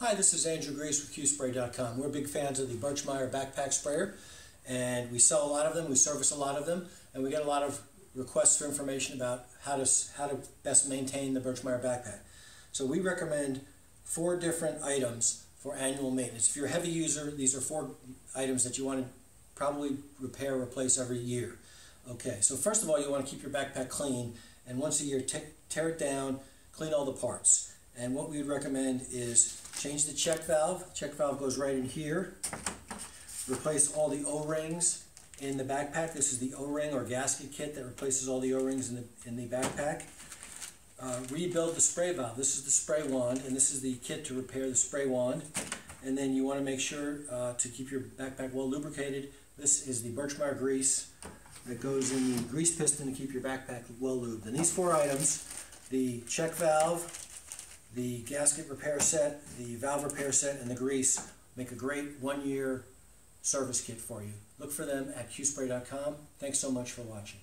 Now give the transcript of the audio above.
Hi, this is Andrew Greess with QSpray.com. We're big fans of the Birchmeier backpack sprayer, and we sell a lot of them. We service a lot of them, and we get a lot of requests for information about how to how to best maintain the Birchmeier backpack. So we recommend four different items for annual maintenance. If you're a heavy user, these are four items that you want to probably repair or replace every year. Okay, so first of all, you want to keep your backpack clean, and once a year, tear it down, clean all the parts. And what we would recommend is change the check valve. Check valve goes right in here. Replace all the O-rings in the backpack. This is the O-ring or gasket kit that replaces all the O-rings in the, in the backpack. Uh, rebuild the spray valve. This is the spray wand, and this is the kit to repair the spray wand. And then you want to make sure uh, to keep your backpack well lubricated. This is the Birchmeier grease that goes in the grease piston to keep your backpack well lubed. And these four items, the check valve, the gasket repair set, the valve repair set, and the grease make a great one-year service kit for you. Look for them at qspray.com. Thanks so much for watching.